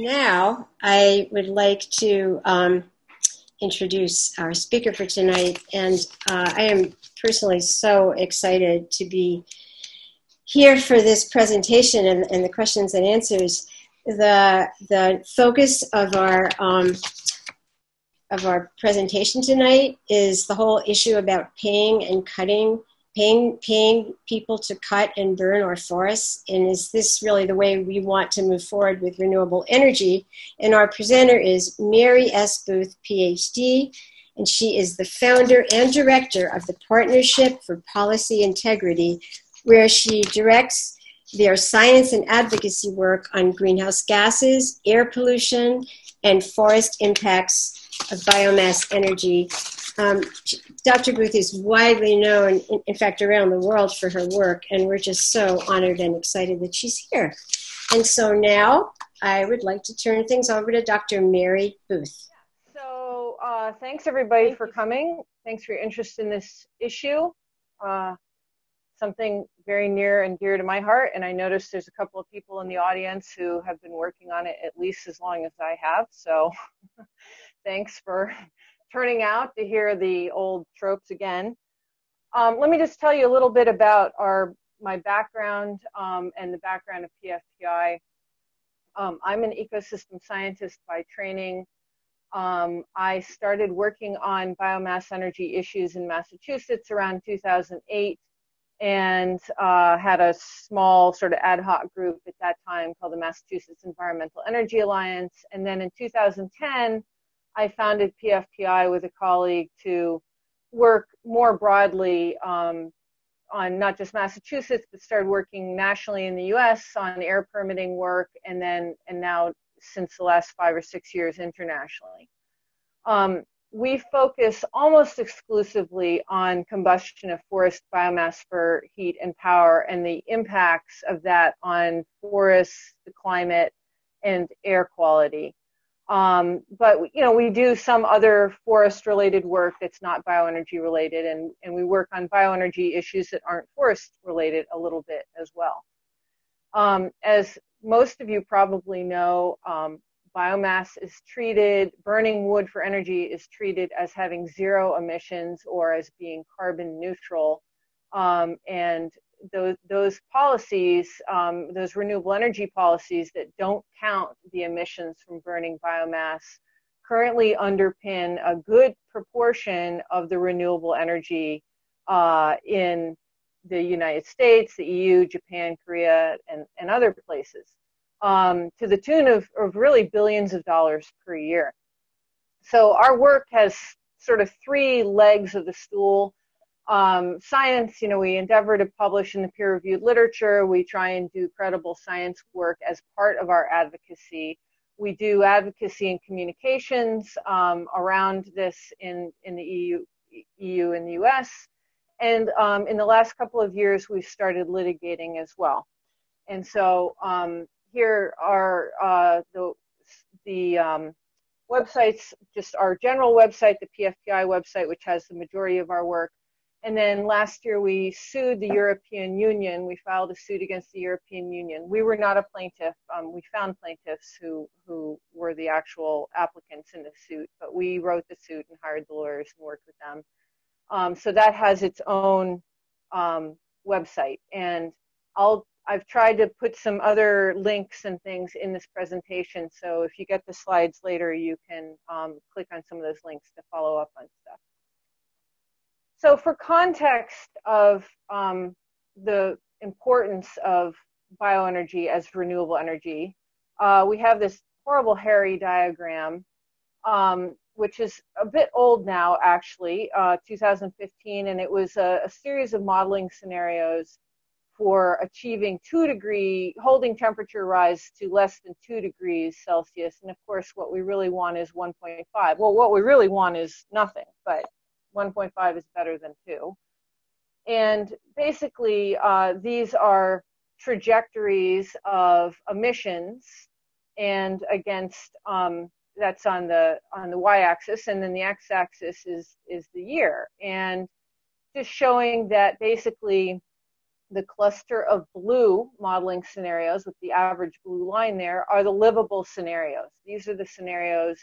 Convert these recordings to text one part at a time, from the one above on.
now I would like to um, introduce our speaker for tonight. And uh, I am personally so excited to be here for this presentation and, and the questions and answers. The, the focus of our, um, of our presentation tonight is the whole issue about paying and cutting paying paying people to cut and burn our forests? And is this really the way we want to move forward with renewable energy? And our presenter is mary s. Booth phd and she is the founder and director of the partnership for policy integrity where she directs their science and advocacy work on greenhouse gases air pollution and forest impacts of biomass energy um, Dr. Booth is widely known, in, in, fact, around the world for her work, and we're just so honored and excited that she's here. And so now I would like to turn things over to Dr. Mary Booth. So uh, thanks everybody for coming. Thanks for your interest in this issue. Uh, something very near and dear to my heart, and I noticed there's a couple of people in the audience who have been working on it at least as long as I have. So thanks for turning out to hear the old tropes again. Um, let me just tell you a little bit about our my background um, and the background of PFPI. Um, I'm an ecosystem scientist by training. Um, I started working on biomass energy issues in Massachusetts around 2008 and uh, had a small sort of ad hoc group at that time called the Massachusetts Environmental Energy Alliance. And then in 2010, I founded PFPI with a colleague to work more broadly um, on not just Massachusetts, but started working nationally in the U.S. on air permitting work, and then and now since the last five or six years internationally. Um, we focus almost exclusively on combustion of forest biomass for heat and power and the impacts of that on forests, the climate, and air quality. Um, but you know, we do some other forest-related work that's not bioenergy related, and, and we work on bioenergy issues that aren't forest-related a little bit as well. Um, as most of you probably know, um, biomass is treated, burning wood for energy is treated as having zero emissions or as being carbon neutral. Um, and those, those policies, um, those renewable energy policies that don't count the emissions from burning biomass, currently underpin a good proportion of the renewable energy uh, in the United States, the EU, Japan, Korea, and, and other places, um, to the tune of, of really billions of dollars per year. So our work has sort of three legs of the stool um, science, you know, we endeavor to publish in the peer reviewed literature. We try and do credible science work as part of our advocacy. We do advocacy and communications um, around this in, in the EU, EU and the US. And um, in the last couple of years, we've started litigating as well. And so um, here are uh, the, the um, websites, just our general website, the PFPI website, which has the majority of our work and then last year we sued the European Union. We filed a suit against the European Union. We were not a plaintiff. Um, we found plaintiffs who, who were the actual applicants in the suit, but we wrote the suit and hired the lawyers and worked with them. Um, so that has its own um, website. And I'll, I've tried to put some other links and things in this presentation. So if you get the slides later, you can um, click on some of those links to follow up on stuff. So for context of um, the importance of bioenergy as renewable energy, uh, we have this horrible hairy diagram, um, which is a bit old now, actually, uh, 2015, and it was a, a, series of modeling scenarios for achieving two degree, holding temperature rise to less than two degrees Celsius. And of course, what we really want is 1.5. Well, what we really want is nothing, but 1.5 is better than 2. And basically, uh, these are trajectories of emissions and against um, that's on the on the y-axis and then the x-axis is is the year and just showing that basically the cluster of blue modeling scenarios with the average blue line there are the livable scenarios. These are the scenarios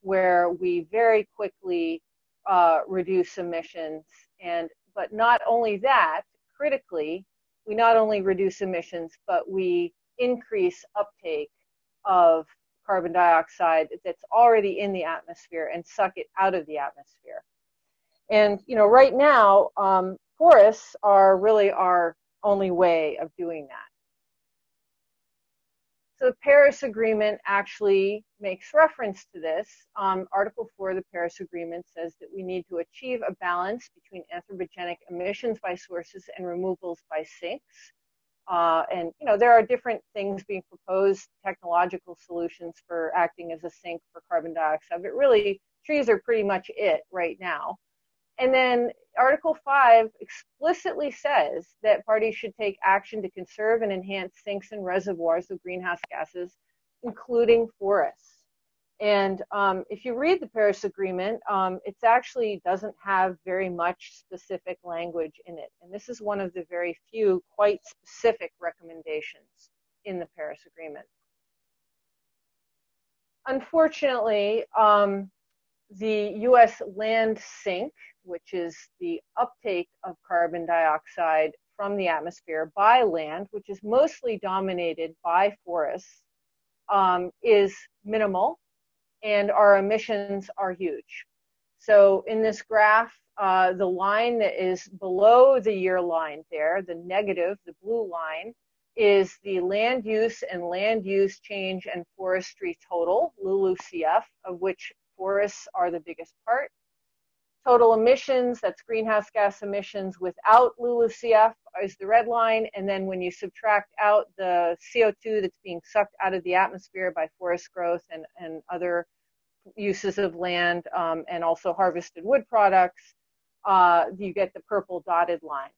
where we very quickly uh, reduce emissions. And but not only that, critically, we not only reduce emissions, but we increase uptake of carbon dioxide that's already in the atmosphere and suck it out of the atmosphere. And you know, right now, um, forests are really our only way of doing that. So the Paris Agreement actually makes reference to this. Um, Article 4 of the Paris Agreement says that we need to achieve a balance between anthropogenic emissions by sources and removals by sinks. Uh, and you know there are different things being proposed, technological solutions for acting as a sink for carbon dioxide. But really, trees are pretty much it right now. And then Article 5 explicitly says that parties should take action to conserve and enhance sinks and reservoirs of greenhouse gases, including forests. And um, if you read the Paris Agreement, um, it actually doesn't have very much specific language in it. And this is one of the very few quite specific recommendations in the Paris Agreement. Unfortunately, um, the US land sink which is the uptake of carbon dioxide from the atmosphere by land, which is mostly dominated by forests, um, is minimal, and our emissions are huge. So in this graph, uh, the line that is below the year line there, the negative, the blue line, is the land use and land use change and forestry total, LULUCF, of which forests are the biggest part total emissions, that's greenhouse gas emissions without LULUCF is the red line. And then when you subtract out the CO2 that's being sucked out of the atmosphere by forest growth and, and other uses of land um, and also harvested wood products, uh, you get the purple dotted line.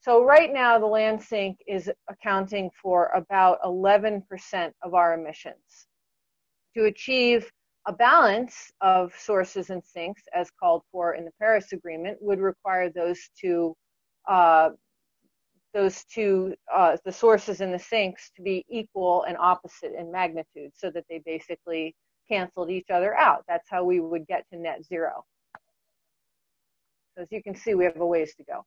So right now the land sink is accounting for about 11% of our emissions. To achieve a balance of sources and sinks, as called for in the Paris Agreement, would require those two, uh, those two, uh, the sources and the sinks to be equal and opposite in magnitude, so that they basically canceled each other out. That's how we would get to net zero. As you can see, we have a ways to go.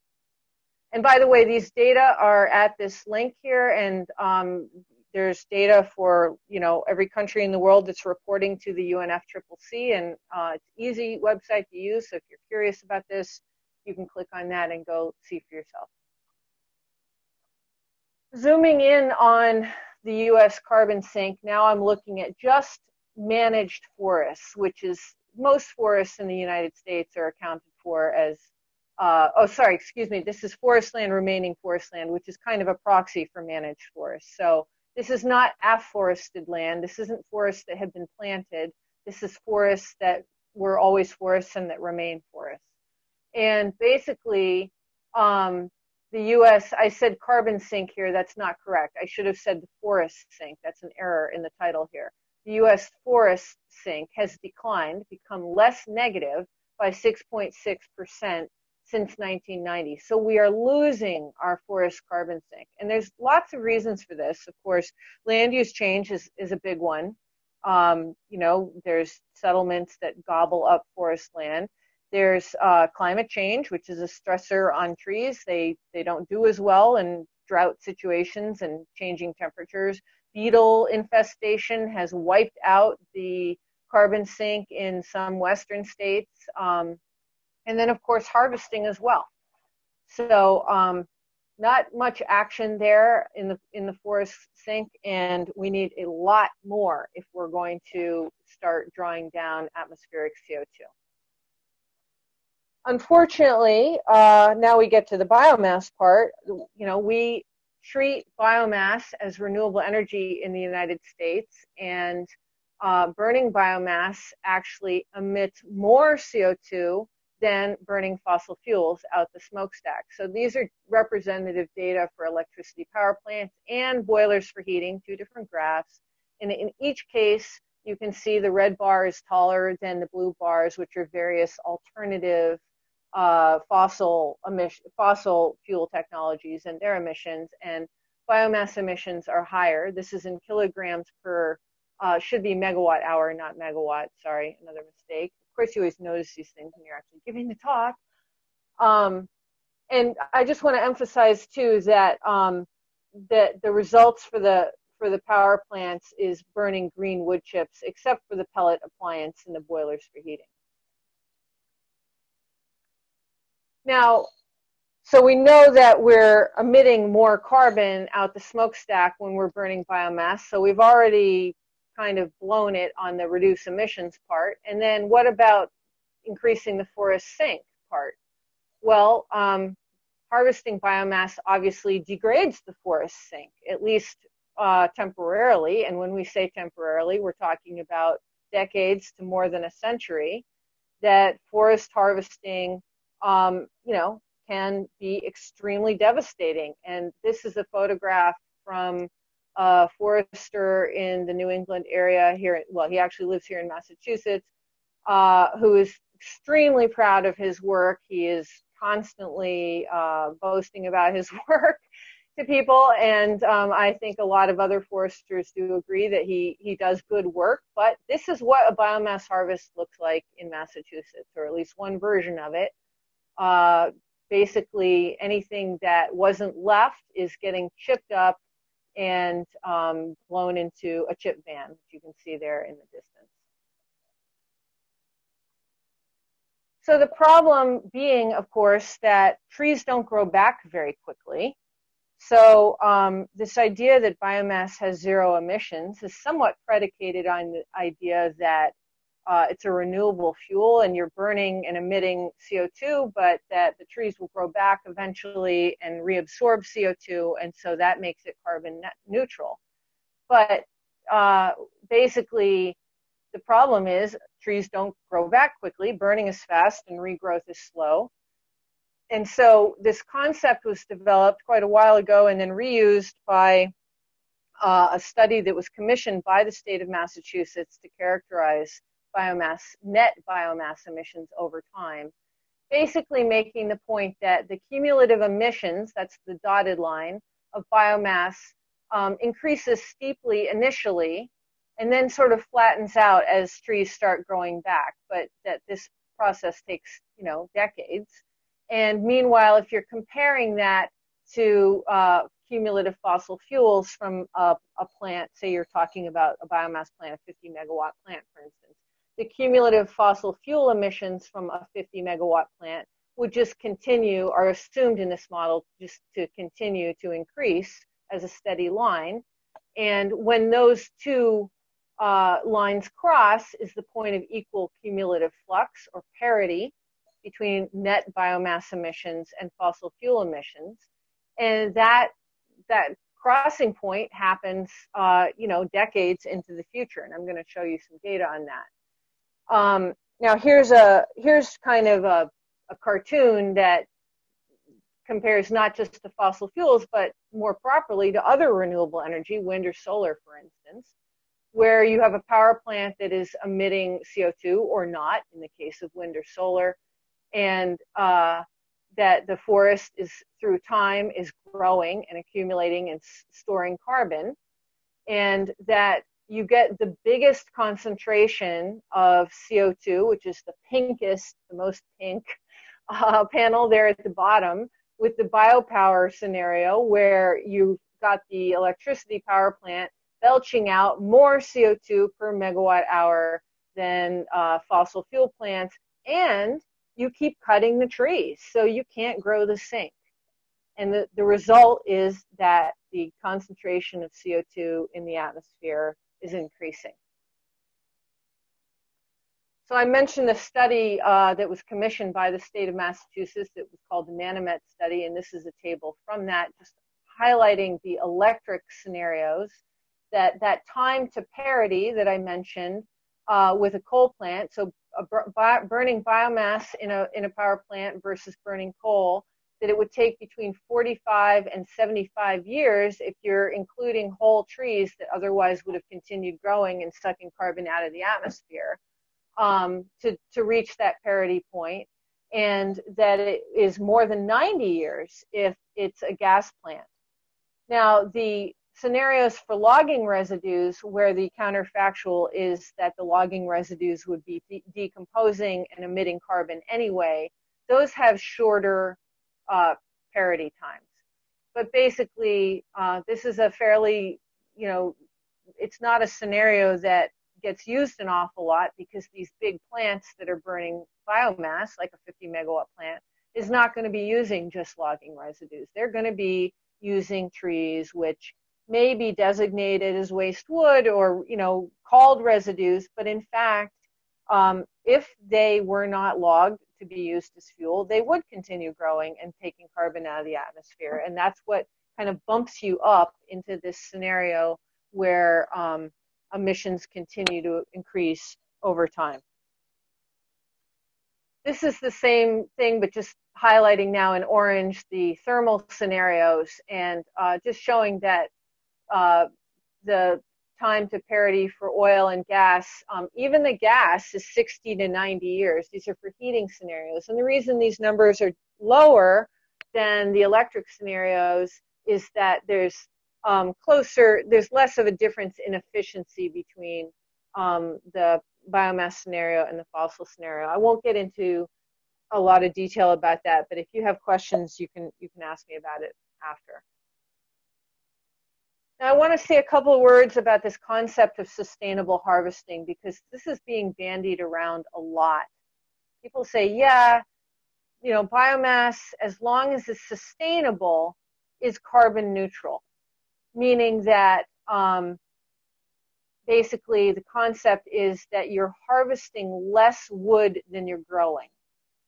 And by the way, these data are at this link here, and um, there's data for you know every country in the world that's reporting to the UNFCCC, and uh, it's easy website to use. So if you're curious about this, you can click on that and go see for yourself. Zooming in on the U.S. carbon sink, now I'm looking at just managed forests, which is most forests in the United States are accounted for as uh, oh, sorry, excuse me. This is forest land remaining forest land, which is kind of a proxy for managed forests. So this is not afforested land. This isn't forests that have been planted. This is forests that were always forests and that remain forests. And basically, um, the U.S. I said carbon sink here. That's not correct. I should have said the forest sink. That's an error in the title here. The U.S. forest sink has declined, become less negative by 6.6 percent since 1990. So we are losing our forest carbon sink. And there's lots of reasons for this. Of course, land use change is, is a big one. Um, you know, there's settlements that gobble up forest land. There's uh, climate change, which is a stressor on trees. They, they don't do as well in drought situations and changing temperatures. Beetle infestation has wiped out the carbon sink in some western states. Um, and then of course harvesting as well. So um, not much action there in the in the forest sink, and we need a lot more if we're going to start drawing down atmospheric CO2. Unfortunately, uh, now we get to the biomass part. You know, we treat biomass as renewable energy in the United States, and uh, burning biomass actually emits more CO2 than burning fossil fuels out the smokestack. So these are representative data for electricity power plants and boilers for heating, two different graphs. And in each case, you can see the red bar is taller than the blue bars, which are various alternative uh, fossil emission, fossil fuel technologies and their emissions, and biomass emissions are higher. This is in kilograms per, uh, should be megawatt hour, not megawatt. Sorry, another mistake. Of course, you always notice these things when you're actually giving the talk. Um, and I just want to emphasize too that um, that the results for the for the power plants is burning green wood chips, except for the pellet appliance and the boilers for heating. Now, so we know that we're emitting more carbon out the smokestack when we're burning biomass. So we've already kind of blown it on the reduce emissions part. And then what about increasing the forest sink part? Well, um, harvesting biomass obviously degrades the forest sink, at least uh, temporarily. And when we say temporarily, we're talking about decades to more than a century. That forest harvesting, um, you know, can be extremely devastating. And this is a photograph from a forester in the New England area here. Well, he actually lives here in Massachusetts, uh, who is extremely proud of his work. He is constantly uh, boasting about his work to people, and um, I think a lot of other foresters do agree that he he does good work. But this is what a biomass harvest looks like in Massachusetts, or at least one version of it. Uh, basically, anything that wasn't left is getting chipped up and um, blown into a chip van, which you can see there in the distance. So the problem being, of course, that trees don't grow back very quickly. So um, this idea that biomass has zero emissions is somewhat predicated on the idea that uh, it's a renewable fuel and you're burning and emitting CO2, but that the trees will grow back eventually and reabsorb CO2, and so that makes it carbon neutral. But uh, basically, the problem is trees don't grow back quickly, burning is fast, and regrowth is slow. And so this concept was developed quite a while ago and then reused by uh, a study that was commissioned by the state of Massachusetts to characterize biomass, net biomass emissions over time. Basically, making the point that the cumulative emissions, that's the dotted line, of biomass um, increases steeply initially and then sort of flattens out as trees start growing back, but that this process takes, you know, decades. And meanwhile, if you're comparing that to uh, cumulative fossil fuels from a, a, plant, say you're talking about a biomass plant, a 50 megawatt plant, for instance, the cumulative fossil fuel emissions from a 50 megawatt plant would just continue, are assumed in this model, just to continue to increase as a steady line. And when those two uh, lines cross is the point of equal cumulative flux or parity between net biomass emissions and fossil fuel emissions. And that, that crossing point happens, uh, you know, decades into the future. And I'm going to show you some data on that. Um, now here's a, here's kind of a, a cartoon that compares not just to fossil fuels, but more properly to other renewable energy, wind or solar, for instance where you have a power plant that is emitting CO2 or not, in the case of wind or solar, and uh, that the forest is through time is growing and accumulating and s- storing carbon, and that you get the biggest concentration of CO2, which is the pinkest, the most pink uh, panel there at the bottom, with the biopower scenario where you've got the electricity power plant belching out more CO2 per megawatt hour than uh, fossil fuel plants, and you keep cutting the trees, so you can't grow the sink. And the, the result is that the concentration of CO2 in the atmosphere is increasing. So I mentioned the study uh, that was commissioned by the state of Massachusetts. It was called the Manomet study, and this is a table from that, just highlighting the electric scenarios that that time to parity that I mentioned uh, with a coal plant, so bi- burning biomass in a in a power plant versus burning coal, that it would take between 45 and 75 years if you're including whole trees that otherwise would have continued growing and sucking carbon out of the atmosphere um, to to reach that parity and that it is more than 90 years if it's a gas plant. Now, the scenarios for logging residues where the counterfactual is that the logging residues would be de- decomposing and emitting carbon anyway, those have shorter uh, parity times. But basically, uh, this is a fairly, you know, it's not a scenario that gets used an awful lot because these big plants that are burning biomass, like a 50 megawatt plant, is not going to be using just logging residues. They're going to be using trees which may be designated as waste wood or you know called residues, but in fact, um, if they were not logged be used as fuel, they would continue growing and taking carbon out of the atmosphere, and that's what kind of bumps you up into this scenario where um, emissions continue to increase over time. This is the same thing, but just highlighting now in orange the thermal scenarios and uh, just showing that uh, the time to parity for oil and gas, um, even the gas is 60 to 90 years. These are for heating scenarios. And the reason these numbers are lower than the electric scenarios is that there's um, closer, there's less of a difference in efficiency between um, the biomass scenario and the fossil scenario. I won't get into a lot of detail about that, but if you have questions, you can you can ask me about it after. Now, I want to say a couple of words about this concept of sustainable harvesting because this is being bandied around a lot. People say, yeah, you know, biomass, as long as it's sustainable, is carbon neutral meaning that um, basically the concept is that you're harvesting less wood than you're growing.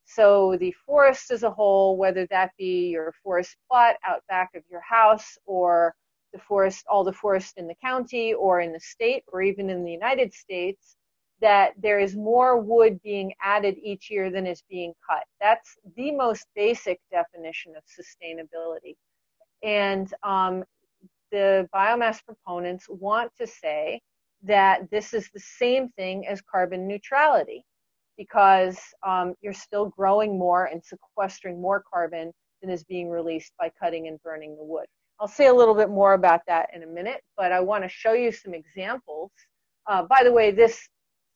So the forest as a whole, whether that be your forest plot out back of your house or the forest, all the forest in the county or in the state or even in the United States, that there is more wood being added each year than is being cut. That's the most basic definition of sustainability. And um, the biomass proponents want to say that this is the same thing as carbon neutrality because um, you're still growing more and sequestering more carbon than is being released by cutting and burning the wood. I'll say a little bit more about that in a minute, but I want to show you some examples. Uh, by the way, this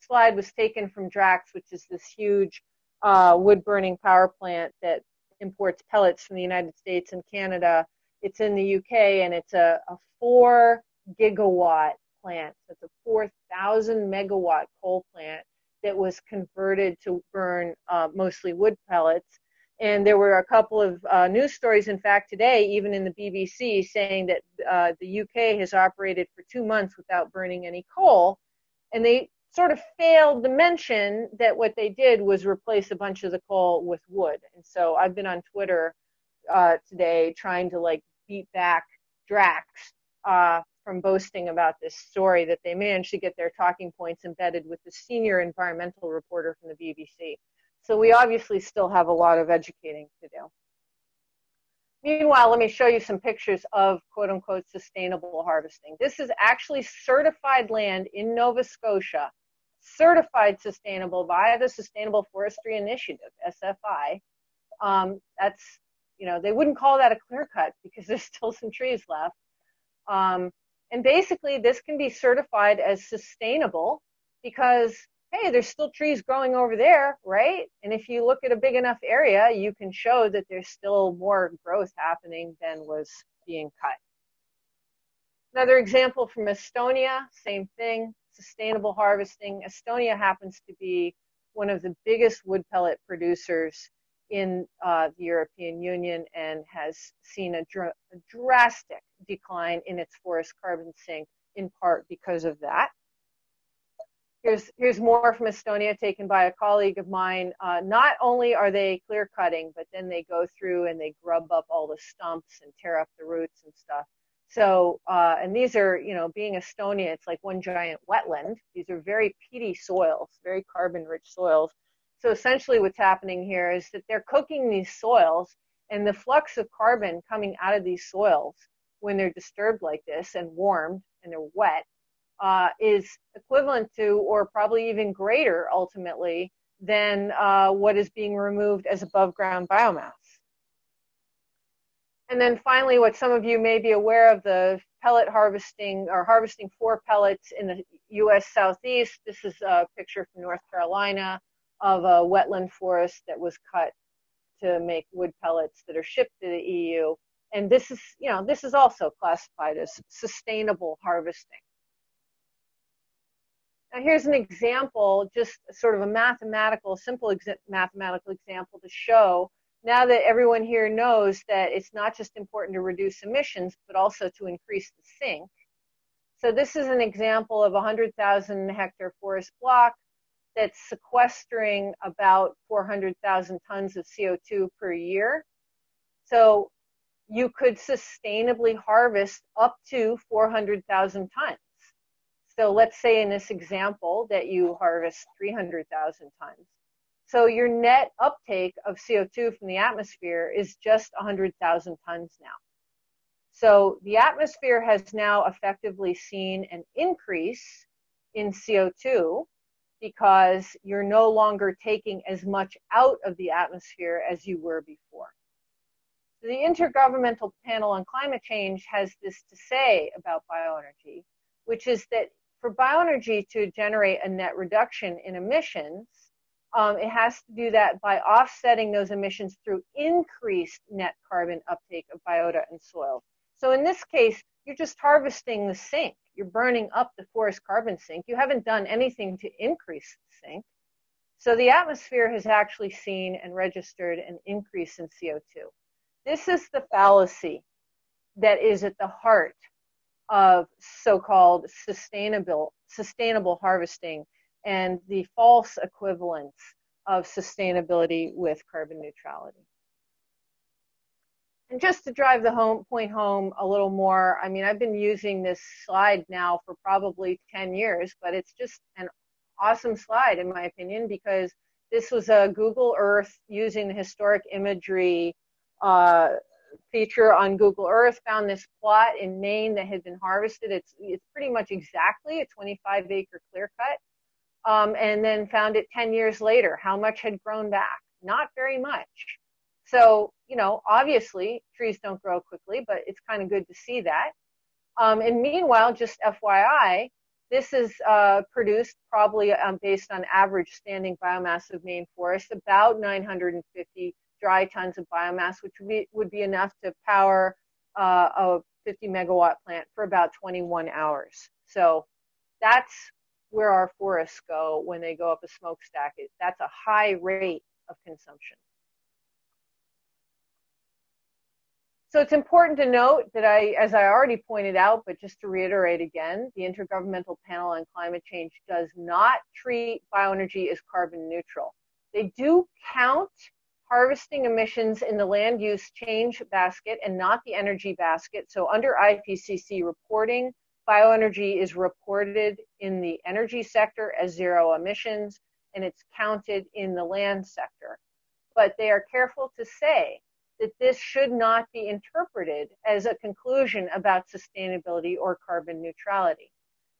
slide was taken from Drax, which is this huge uh, wood burning power plant that imports pellets from the United States and Canada it's in the UK and it's a, a four gigawatt plant. It's a 4,000 megawatt coal plant that was converted to burn uh, mostly wood pellets. And there were a couple of uh, news stories, in fact, today, even in the BBC, saying that uh, the UK has operated for two months without burning any coal. And they sort of failed to mention that what they did was replace a bunch of the coal with wood. And so I've been on Twitter uh, today trying to like beat back Drax uh, from boasting about this story that they managed to get their talking points embedded with the senior environmental reporter from the BBC. So we obviously still have a lot of educating to do. Meanwhile, let me show you some pictures of quote unquote sustainable harvesting. This is actually certified land in Nova Scotia, certified sustainable by the Sustainable Forestry Initiative, SFI. Um, that's you know, they wouldn't call that a clear cut because there's still some trees left. Um, and basically, this can be certified as sustainable because, hey, there's still trees growing over there, right? And if you look at a big enough area, you can show that there's still more growth happening than was being cut. Another example from Estonia, same thing, sustainable harvesting. Estonia happens to be one of the biggest wood pellet producers in uh, the European Union and has seen a, dr- a, drastic decline in its forest carbon sink, in part because of that. Here's, here's more from Estonia taken by a colleague of mine. Uh, not only are they clear cutting, but then they go through and they grub up all the stumps and tear up the roots and stuff. So, uh, and these are, you know, being Estonia, it's like one giant wetland. These are very peaty soils, very carbon rich soils. So essentially what's happening here is that they're cooking these soils and the flux of carbon coming out of these soils when they're disturbed like this and warmed and they're wet uh, is equivalent to or probably even greater ultimately than uh, what is being removed as above ground biomass. And then finally, what some of you may be aware of the pellet harvesting or harvesting for pellets in the US Southeast. This is a picture from North Carolina of a wetland forest that was cut to make wood pellets that are shipped to the EU. And this is, you know, this is also classified as sustainable harvesting. Now here's an example, just sort of a mathematical, simple mathematical example to show now that everyone here knows that it's not just important to reduce emissions, but also to increase the sink. So this is an example of a 100,000 hectare forest block that's sequestering about 400,000 tons of CO2 per year. So you could sustainably harvest up to 400,000 tons. So let's say in this example that you harvest 300,000 tons. So your net uptake of CO2 from the atmosphere is just 100,000 tons now. So the atmosphere has now effectively seen an increase in CO2 because you're no longer taking as much out of the atmosphere as you were before. The Intergovernmental Panel on Climate Change has this to say about bioenergy, which is that for bioenergy to generate a net reduction in emissions, um, it has to do that by offsetting those emissions through increased net carbon uptake of biota and soil. So in this case, you're just harvesting the sink. You're burning up the forest carbon sink. You haven't done anything to increase the sink. So the atmosphere has actually seen and registered an increase in CO2. This is the fallacy that is at the heart of so-called sustainable sustainable harvesting and the false equivalence of sustainability with carbon neutrality. And just to drive the home point home a little more, I mean, I've been using this slide now for probably 10 years, but it's just an awesome slide in my opinion because this was a Google Earth using the historic imagery uh, feature on Google Earth. Found this plot in Maine that had been harvested. It's it's pretty much exactly a 25 acre clear cut um, and then found it 10 years later. How much had grown back? Not very much. So, you know, obviously trees don't grow quickly, but it's kind of good to see that. Um, and meanwhile, just FYI, this is uh, produced probably um, based on average standing biomass of Maine forests, about 950 dry tons of biomass, which would be, would be enough to power uh, a 50 megawatt plant for about 21 hours. So that's where our forests go when they go up a smokestack. That's a high rate of consumption. So it's important to note that I, as I already pointed out, but just to reiterate again, the Intergovernmental Panel on Climate Change does not treat bioenergy as carbon neutral. They do count harvesting emissions in the land use change basket and not the energy basket. So under IPCC reporting, Bioenergy is reported in the energy sector as zero emissions, and it's counted in the land sector. But they are careful to say that this should not be interpreted as a conclusion about sustainability or carbon neutrality.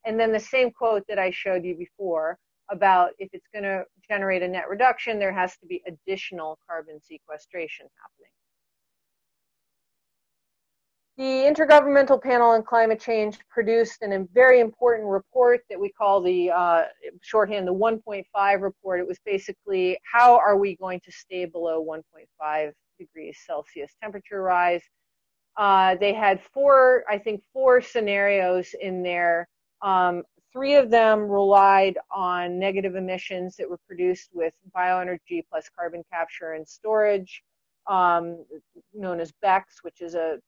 And then the same quote that I showed you before about if it's going to generate a net reduction, there has to be additional carbon sequestration happening. The Intergovernmental Panel on Climate Change produced a very important report that we call the uh, shorthand the 1.5 report. It was basically how are we going to stay below 1.5 degrees Celsius temperature rise. Uh, they had four, I think, four scenarios in there. Um, three of them relied on negative emissions that were produced with bioenergy plus carbon capture and storage, um, known as BECCS, which is a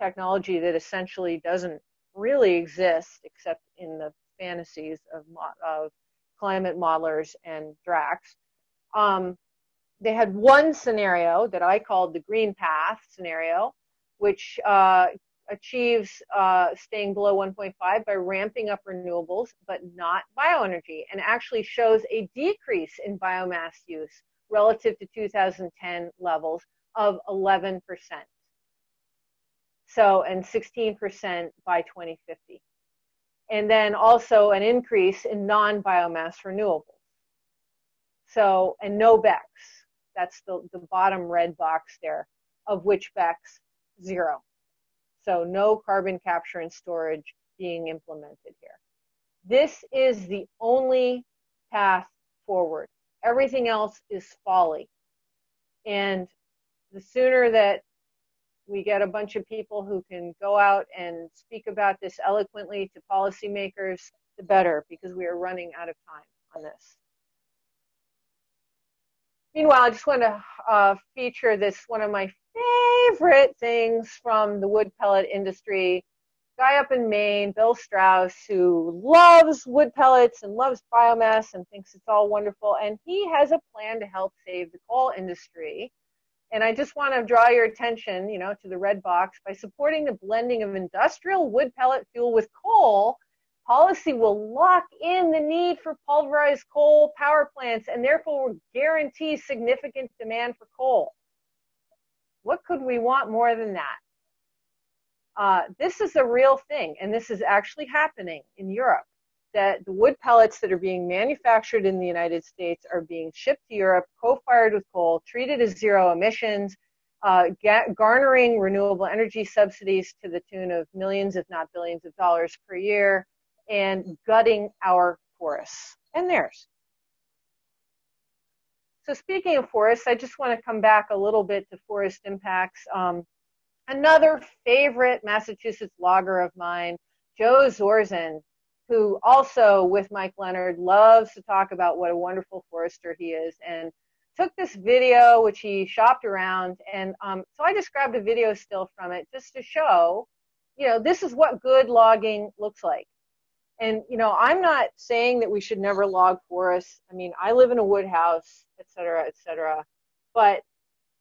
technology that essentially doesn't really exist except in the fantasies of, of climate modelers and Drax. Um, they had one scenario that I called the green path scenario, which uh, achieves uh, staying below 1.5 by ramping up renewables, but not bioenergy, and actually shows a decrease in biomass use relative to 2010 levels of 11%. So, and 16% by 2050. And then also an increase in non-biomass renewables. So, and no BECCS. That's the, the bottom red box there, of which BECCS, zero. So no carbon capture and storage being implemented here. This is the only path forward. Everything else is folly. And the sooner that we get a bunch of people who can go out and speak about this eloquently to policymakers, the better, because we are running out of time on this. Meanwhile, I just want to uh, feature this one of my favorite things from the wood pellet industry. Guy up in Maine, Bill Strauss, who loves wood pellets and loves biomass and thinks it's all wonderful. And he has a plan to help save the coal industry. And I just want to draw your attention, you know, to the red box by supporting the blending of industrial wood pellet fuel with coal policy will lock in the need for pulverized coal power plants and therefore will guarantee significant demand for coal. What could we want more than that? Uh, this is a real thing, and this is actually happening in Europe. That the wood pellets that are being manufactured in the United States are being shipped to Europe, co-fired with coal, treated as zero emissions, uh, garnering renewable energy subsidies to the tune of millions, if not billions, of dollars per year, and gutting our forests and theirs. So speaking of forests, I just want to come back a little bit to forest impacts. Um, another favorite Massachusetts logger of mine, Joe Zorzan, who also with Mike Leonard loves to talk about what a wonderful forester he is and took this video which he shopped around and um, so I just grabbed a video still from it just to show, you know, this is what good logging looks like. And you know, I'm not saying that we should never log forests. I mean, I live in a wood house, et cetera, et cetera. But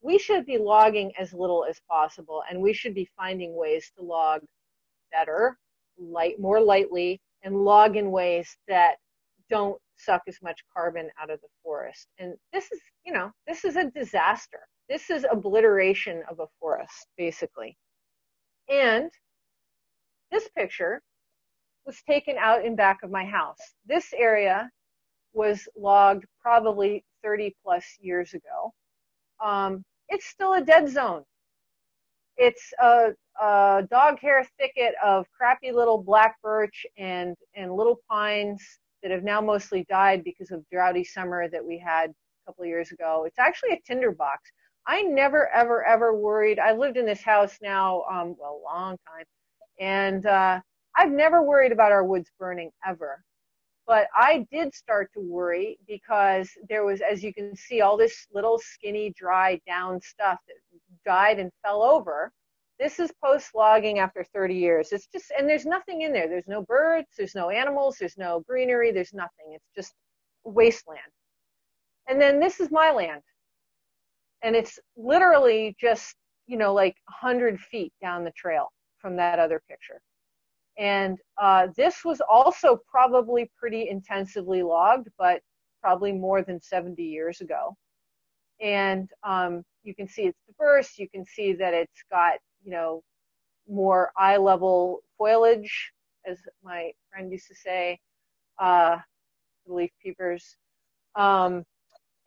we should be logging as little as possible, and we should be finding ways to log better, light, more lightly, and log in ways that don't suck as much carbon out of the forest. And this is, you know, this is a disaster. This is obliteration of a forest, basically. And this picture was taken out in back of my house. This area was logged probably 30 plus years ago. Um, it's still a dead zone. It's a, a dog hair thicket of crappy little black birch and, and little pines that have now mostly died because of droughty summer that we had a couple of years ago. It's actually a tinderbox. I never, ever, ever worried. I lived in this house now, um, well, a long time, and uh, I've never worried about our woods burning ever. But I did start to worry because there was, as you can see, all this little skinny, dry, down stuff that died and fell over. This is post logging after 30 years. It's just, and there's nothing in there. There's no birds, there's no animals, there's no greenery, there's nothing. It's just wasteland. And then this is my land. And it's literally just, you know, like 100 feet down the trail from that other picture. And uh, this was also probably pretty intensively logged, but probably more than 70 years ago. And um, you can see it's diverse. You can see that it's got, you know, more eye level foliage, as my friend used to say, uh, leaf peepers. Um,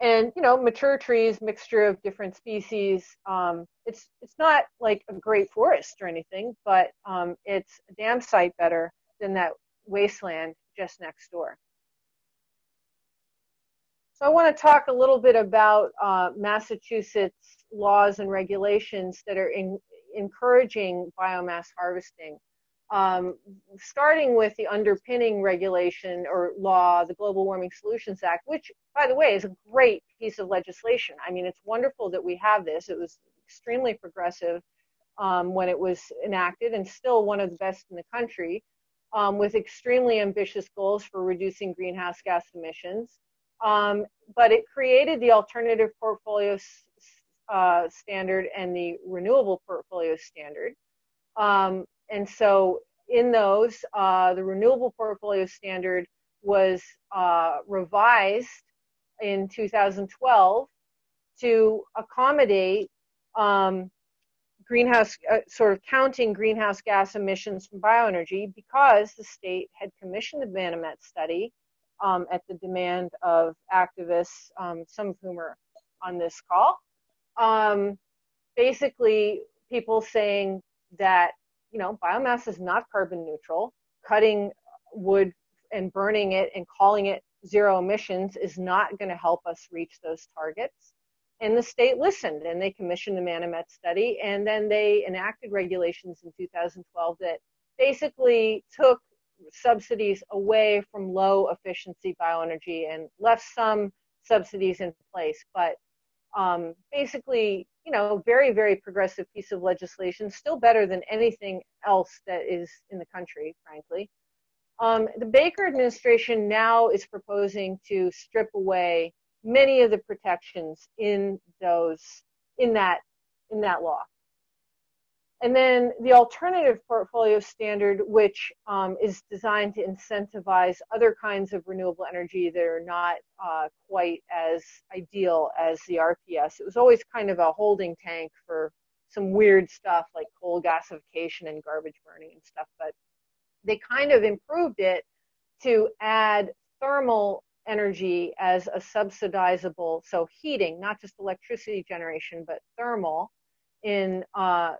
and you know mature trees mixture of different species um, it's it's not like a great forest or anything but um, it's a damn sight better than that wasteland just next door. So i want to talk a little bit about uh, massachusetts laws and regulations that are in, encouraging biomass harvesting um, starting with the underpinning regulation or law, the Global Warming Solutions Act, which, by the way, is a great piece of legislation. I mean, it's wonderful that we have this. It was extremely progressive um, when it was enacted and still one of the best in the country um, with extremely ambitious goals for reducing greenhouse gas emissions. Um, but it created the alternative portfolio uh, standard and the renewable portfolio standard. Um, and so in those, uh, the renewable portfolio standard was uh, revised in 2012 to accommodate um, greenhouse, uh, sort of counting greenhouse gas emissions from bioenergy because the state had commissioned the Manomet study um, at the demand of activists, um, some of whom are on this call. Um, basically, people saying that you know biomass is not carbon neutral. Cutting wood and burning it and calling it zero emissions is not going to help us reach those targets. And the state listened and they commissioned the Manomet study and then they enacted regulations in 2012 that basically took subsidies away from low efficiency bioenergy and left some subsidies in place. But um, basically, you know, very, very progressive piece of legislation, still better than anything else that is in the country, frankly. Um, the Baker administration now is proposing to strip away many of the protections in those in that in that law. And then the alternative portfolio standard, which um, is designed to incentivize other kinds of renewable energy that are not uh, quite as ideal as the RPS. It was always kind of a holding tank for some weird stuff like coal gasification and garbage burning and stuff, but they kind of improved it to add thermal energy as a subsidizable, so heating, not just electricity generation, but thermal in uh,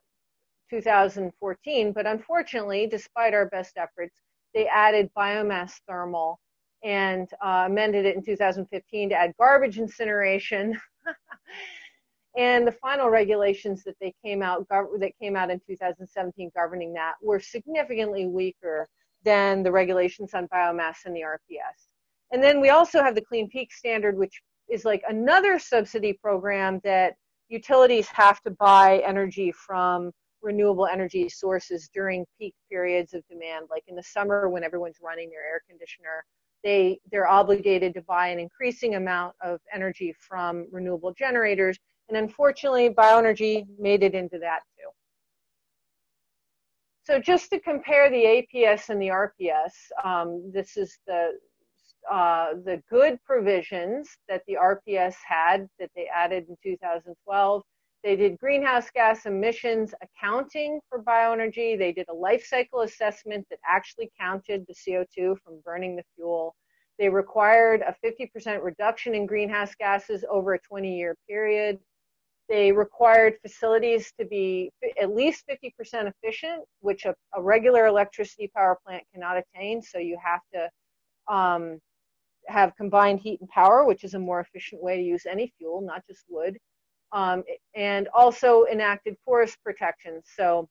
2014. But unfortunately, despite our best efforts, they added biomass thermal and uh, amended it in 2015 to add garbage incineration. and the final regulations that they came out that came out in 2017 governing that were significantly weaker than the regulations on biomass and the RPS. And then we also have the Clean Peak Standard, which is like another subsidy program that utilities have to buy energy from renewable energy sources during peak periods of demand, like in the summer when everyone's running their air conditioner. They, they're obligated to buy an increasing amount of energy from renewable generators. And unfortunately, bioenergy made it into that too. So just to compare the APS and the RPS, um, this is the uh, the good provisions that the RPS had that they added in 2012. They did greenhouse gas emissions accounting for bioenergy. They did a life cycle assessment that actually counted the CO2 from burning the fuel. They required a 50% reduction in greenhouse gases over a 20 year period. They required facilities to be at least 50% efficient, which a, a regular electricity power plant cannot attain. So you have to um, have combined heat and power, which is a more efficient way to use any fuel, not just wood, um, and also enacted forest protections. So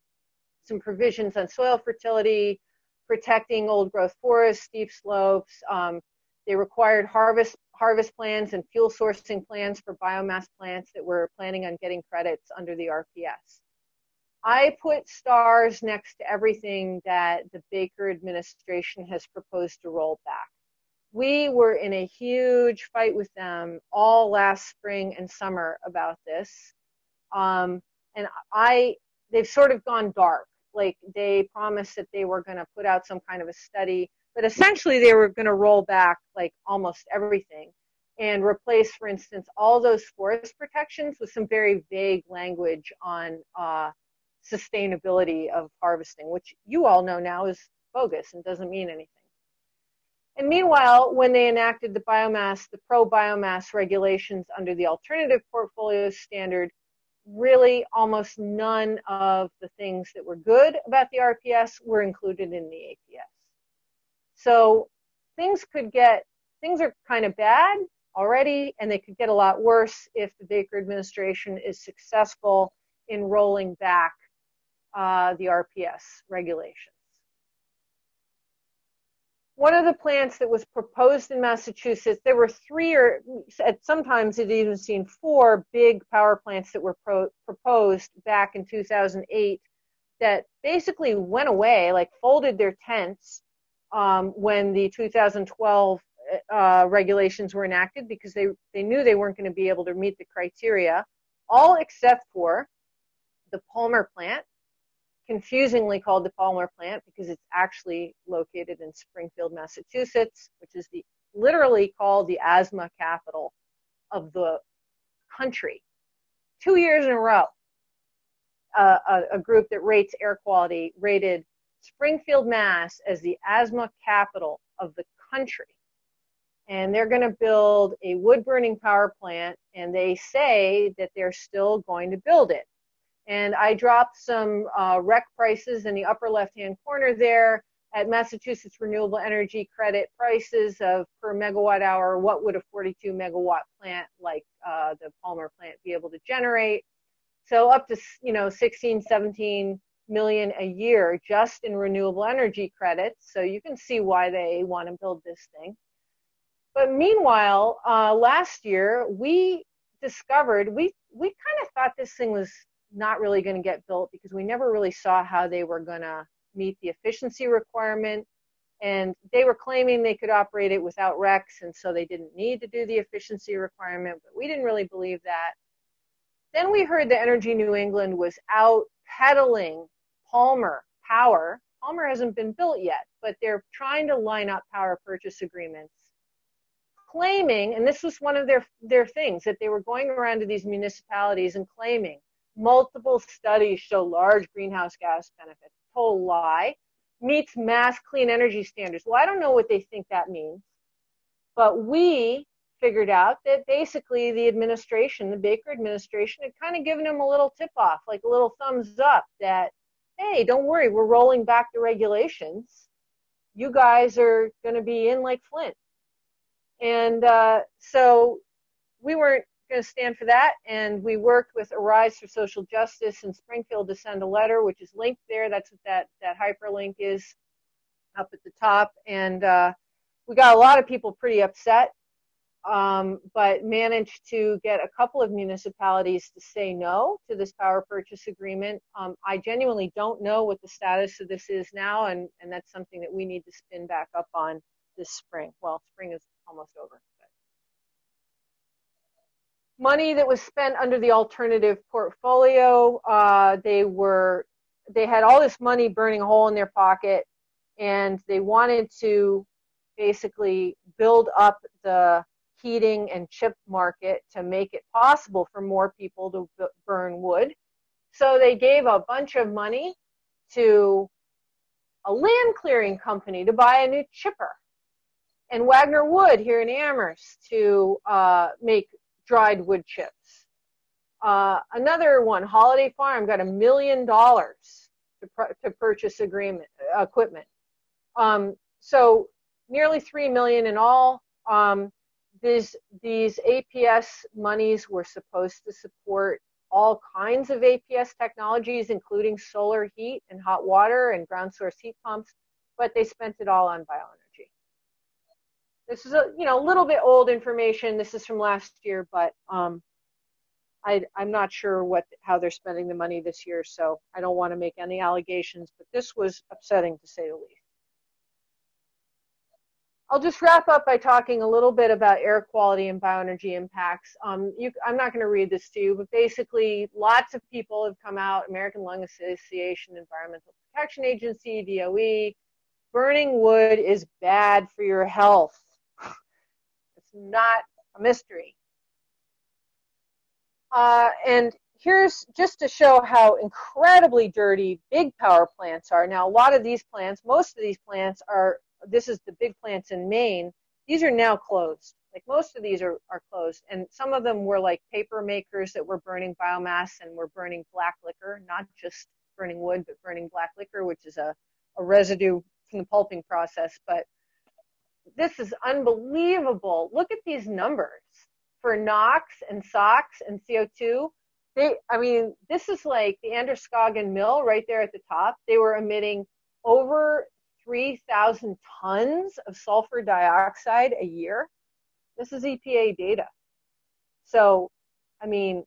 some provisions on soil fertility, protecting old growth forests, steep slopes. Um, they required harvest harvest plans and fuel sourcing plans for biomass plants that were planning on getting credits under the RPS. I put stars next to everything that the Baker administration has proposed to roll back we were in a huge fight with them all last spring and summer about this. Um, and I, they've sort of gone dark. Like they promised that they were going to put out some kind of a study, but essentially they were going to roll back like almost everything and replace, for instance, all those forest protections with some very vague language on uh, sustainability of harvesting, which you all know now is bogus and doesn't mean anything. And meanwhile, when they enacted the biomass, the pro biomass regulations under the alternative portfolio standard, really almost none of the things that were good about the RPS were included in the APS. So things could get, things are kind of bad already, and they could get a lot worse if the Baker administration is successful in rolling back uh, the RPS regulations one of the plants that was proposed in Massachusetts, there were three or at sometimes it even seen four big power plants that were pro- proposed back in 2008 that basically went away, like folded their tents um, when the 2012 uh, regulations were enacted because they, they knew they weren't going to be able to meet the criteria, all except for the Palmer plant, confusingly called the Palmer plant because it's actually located in Springfield, Massachusetts, which is the literally called the asthma capital of the country. Two years in a row, uh, a, a group that rates air quality rated Springfield, Mass as the asthma capital of the country. and they're going to build a wood burning power plant, and they say that they're still going to build it. And I dropped some uh, REC prices in the upper left hand corner there at Massachusetts Renewable Energy Credit prices of per megawatt hour. What would a 42 megawatt plant like uh, the Palmer plant be able to generate? So up to you know 16, 17 million a year just in renewable energy credits. So you can see why they want to build this thing. But meanwhile, uh, last year we discovered we we kind of thought this thing was not really going to get built because we never really saw how they were going to meet the efficiency requirement. And they were claiming they could operate it without RECs, and so they didn't need to do the efficiency requirement, but we didn't really believe that. Then we heard that Energy New England was out peddling Palmer power. Palmer hasn't been built yet, but they're trying to line up power purchase agreements claiming, and this was one of their, their things, that they were going around to these municipalities and claiming multiple studies show large greenhouse gas benefits. Total lie. Meets mass clean energy standards. Well, I don't know what they think that means, but we figured out that basically the administration, the Baker administration, had kind of given them a little tip off, like a little thumbs up that, hey, don't worry, we're rolling back the regulations. You guys are going to be in like Flint. And uh, so we weren't going to stand for that. And we worked with Arise for Social Justice in Springfield to send a letter, which is linked there. That's what that, that hyperlink is up at the top. And uh, we got a lot of people pretty upset, um, but managed to get a couple of municipalities to say no to this power purchase agreement. Um, I genuinely don't know what the status of this is now, and, and that's something that we need to spin back up on this spring. Well, spring is almost over. Money that was spent under the alternative portfolio, uh, they were they had all this money burning a hole in their pocket, and they wanted to basically build up the heating and chip market to make it possible for more people to b- burn wood. So they gave a bunch of money to a land clearing company to buy a new chipper and Wagner Wood here in Amherst to uh, make dried wood chips. Uh, another one, Holiday Farm, got a million dollars to, pr- to purchase agreement equipment. Um, so nearly three million in all. Um, these these APS monies were supposed to support all kinds of APS technologies, including solar heat and hot water and ground source heat pumps, but they spent it all on bioenergy. This is a you know a little bit old information. This is from last year, but um, I, I'm not sure what how they're spending the money this year, so I don't want to make any allegations. But this was upsetting to say the least. I'll just wrap up by talking a little bit about air quality and bioenergy impacts. Um, you, I'm not going to read this to you, but basically, lots of people have come out American Lung Association, Environmental Protection Agency, DOE. Burning wood is bad for your health not a mystery. Uh, and here's just to show how incredibly dirty big power plants are. Now, a lot of these plants, most of these plants are, this is the big plants in Maine, these are now closed. Like most of these are, are closed. And some of them were like paper makers that were burning biomass and were burning black liquor, not just burning wood, but burning black liquor, which is a, a residue from the pulping process. But this is unbelievable. Look at these numbers for NOx and SOx and CO2. They, I mean, this is like the Androscoggin Mill right there at the top. They were emitting over 3,000 tons of sulfur dioxide a year. This is EPA data. So, I mean,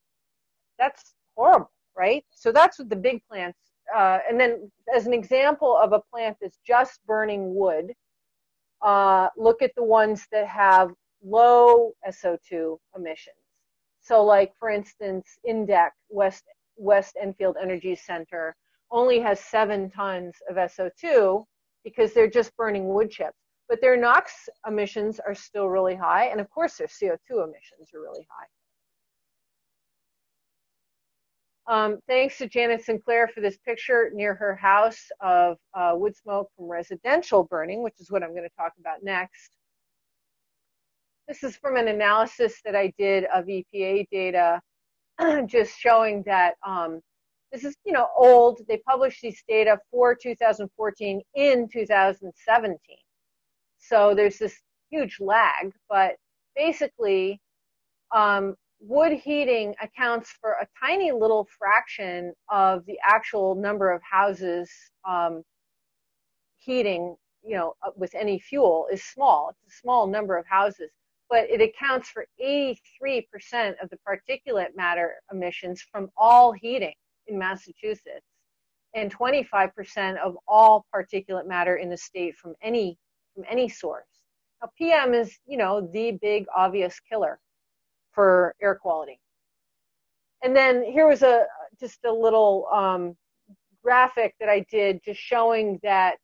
that's horrible, right? So that's what the big plants. Uh, and then, as an example of a plant that's just burning wood, uh, look at the ones that have low SO2 emissions. So, like for instance, Indeck West West Enfield Energy Center only has seven tons of SO2 because they're just burning wood chips. But their NOx emissions are still really high, and of course, their CO2 emissions are really high. Um, thanks to Janet Sinclair for this picture near her house of uh, wood smoke from residential burning, which is what I'm going to talk about next. this is from an analysis that I did of EPA data, just showing that um, this is, you know, old. They published these data for 2014 in 2017. So there's this huge lag, but basically, um, wood heating accounts for a tiny little fraction of the actual number of houses um, heating, you know, uh, with any fuel is small. It's a small number of houses, but it accounts for 83% of the particulate matter emissions from all heating in Massachusetts and 25% of all particulate matter in the state from any from any source. Now, PM is, you know, the big obvious killer for air quality. And then here was a just a little um, graphic that I did just showing that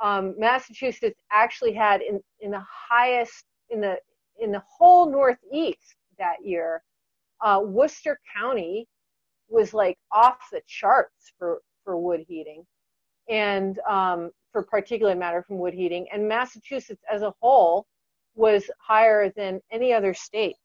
um, Massachusetts actually had in, in the highest in the in the whole Northeast that year, uh, Worcester County was like off the charts for for wood heating, and um, for particulate matter from wood heating, and Massachusetts as a whole was higher than any other state.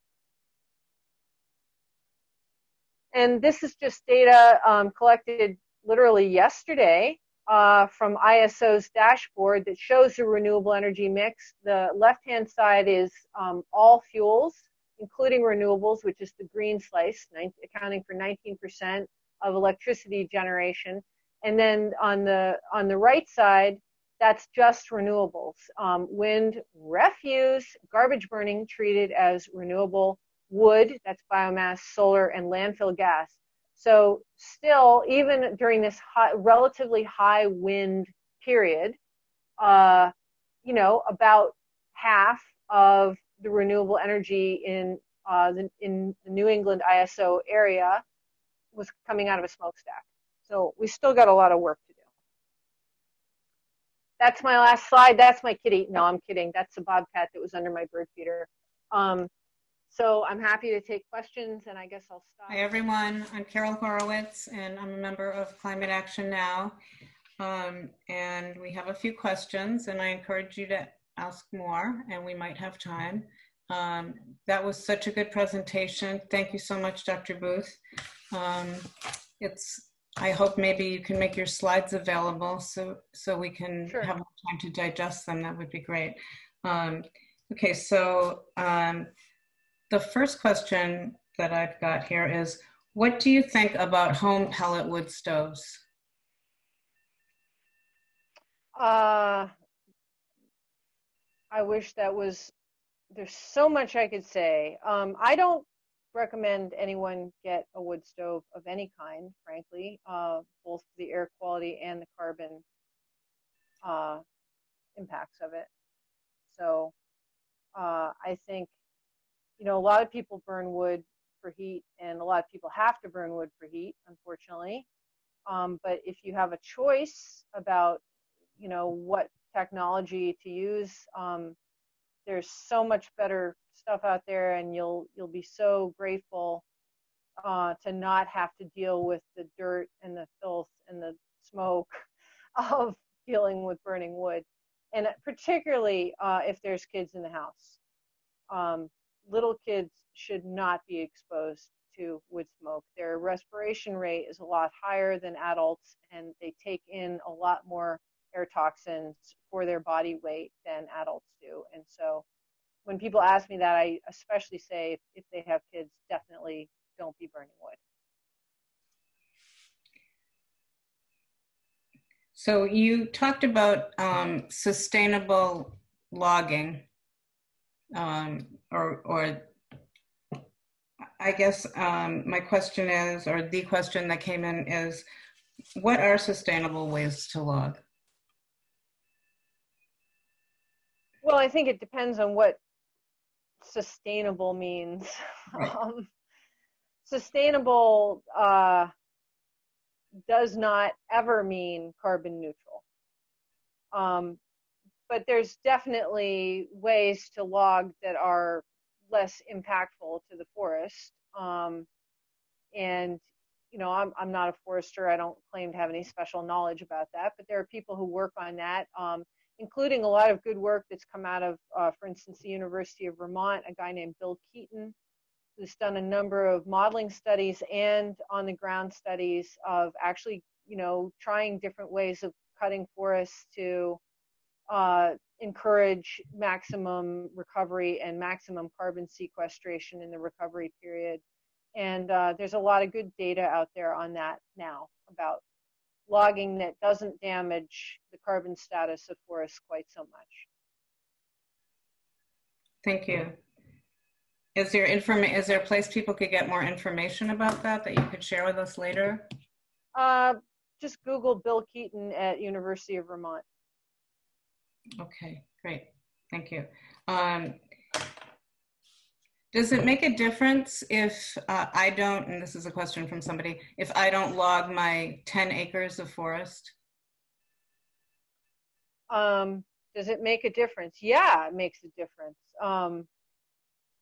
And this is just data um, collected literally yesterday uh, from ISO's dashboard that shows the renewable energy mix. The left-hand side is um, all fuels, including renewables, which is the green slice, accounting for 19% of electricity generation. And then on the on the right side, that's just renewables. Um, wind, refuse, garbage burning treated as renewable, wood, that's biomass, solar, and landfill gas. So still, even during this high, relatively high wind period, uh, you know, about half of the renewable energy in uh, the, in the New England ISO area was coming out of a smokestack. So we still got a lot of work to do. That's my last slide. That's my kitty. No, I'm kidding. That's the bobcat that was under my bird feeder. Um, so I'm happy to take questions, and I guess I'll stop. Hi, everyone. I'm Carol Horowitz, and I'm a member of Climate Action Now. Um, and we have a few questions, and I encourage you to ask more, and we might have time. Um, that was such a good presentation. Thank you so much, Dr. Booth. Um, it's I hope maybe you can make your slides available so so we can sure. have time to digest them. That would be great. Um, okay, so um, the first question that I've got here is, what do you think about home pellet wood stoves? Uh, I wish that was, there's so much I could say. Um, I don't recommend anyone get a wood stove of any kind, frankly, uh, both the air quality and the carbon uh, impacts of it. So uh, I think you know, a lot of people burn wood for heat, and a lot of people have to burn wood for heat, unfortunately. Um, but if you have a choice about, you know, what technology to use, um, there's so much better stuff out there, and you'll you'll be so grateful uh, to not have to deal with the dirt and the filth and the smoke of dealing with burning wood, and particularly uh, if there's kids in the house. Um, little kids should not be exposed to wood smoke. Their respiration rate is a lot higher than adults, and they take in a lot more air toxins for their body weight than adults do. And so when people ask me that, I especially say if, they have kids, definitely don't be burning wood. So you talked about um, sustainable logging um, or, or I guess um, my question is, or the question that came in is, what are sustainable ways to log? Well, I think it depends on what sustainable means. Right. Um, sustainable uh, does not ever mean carbon neutral. Um, but there's definitely ways to log that are less impactful to the forest. Um, and you know, I'm I'm not a forester. I don't claim to have any special knowledge about that, but there are people who work on that. Um, including a lot of good work that's come out of, uh, for instance, the University of Vermont, a guy named Bill Keeton, who's done a number of modeling studies and on the ground studies of actually, you know, trying different ways of cutting forests to uh, encourage maximum recovery and maximum carbon sequestration in the recovery period. And uh, there's a lot of good data out there on that now about logging that doesn't damage the carbon status of forests quite so much. Thank you. Is there informa- Is there a place people could get more information about that that you could share with us later? Uh, just Google Bill Keeton at University of Vermont. Okay, great. Thank you. Um, does it make a difference if uh, I don't, and this is a question from somebody, if I don't log my 10 acres of forest? Um, does it make a difference? Yeah, it makes a difference. Um,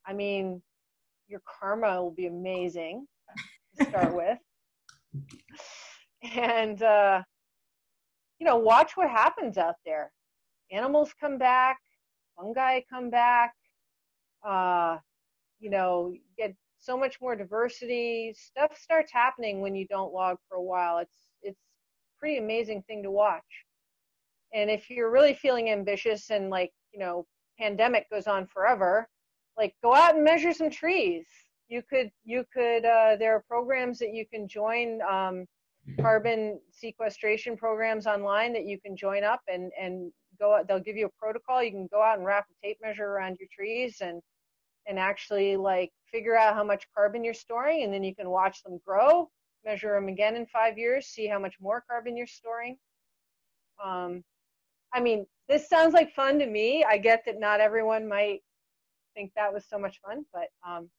I mean, your karma will be amazing to start with. And, uh, you know, watch what happens out there. Animals come back, fungi come back, uh, you know, get so much more diversity. Stuff starts happening when you don't log for a while. It's it's pretty amazing thing to watch. And if you're really feeling ambitious and like, you know, pandemic goes on forever, like go out and measure some trees. You could you could uh, there are programs that you can join um, carbon sequestration programs online that you can join up and and go out, they'll give you a protocol. You can go out and wrap a tape measure around your trees and and actually like figure out how much carbon you're storing and then you can watch them grow measure them again in five years see how much more carbon you're storing. Um, i mean this sounds like fun to me. I get that not everyone might think that was so much fun but um,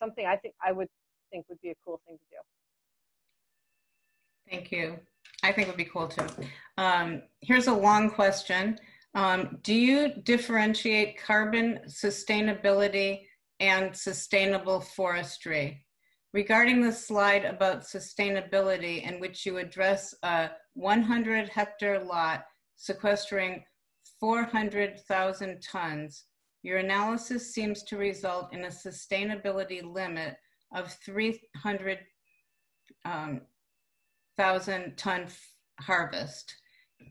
something i think i would think would be a cool thing to do. Thank you i think it would be cool too um, here's a long question um, do you differentiate carbon sustainability and sustainable forestry? Regarding the slide about sustainability in which you address a 100 hectare lot sequestering 400,000 tons, your analysis seems to result in a sustainability limit of 300 um, ton harvest